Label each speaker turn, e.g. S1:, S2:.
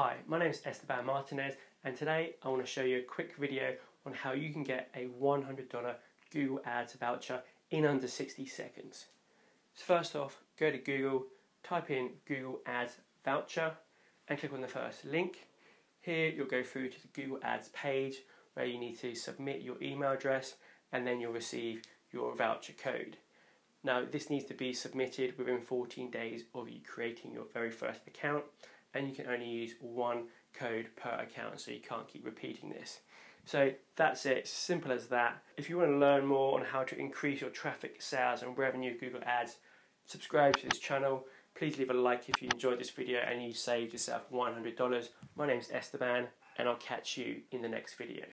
S1: Hi, my name is Esteban Martinez and today I want to show you a quick video on how you can get a $100 Google Ads voucher in under 60 seconds. So first off, go to Google, type in Google Ads voucher and click on the first link. Here you'll go through to the Google Ads page where you need to submit your email address and then you'll receive your voucher code. Now this needs to be submitted within 14 days of you creating your very first account and you can only use one code per account so you can't keep repeating this. So that's it, simple as that. If you want to learn more on how to increase your traffic, sales and revenue Google Ads, subscribe to this channel. Please leave a like if you enjoyed this video and you saved yourself $100. My name is Esteban and I'll catch you in the next video.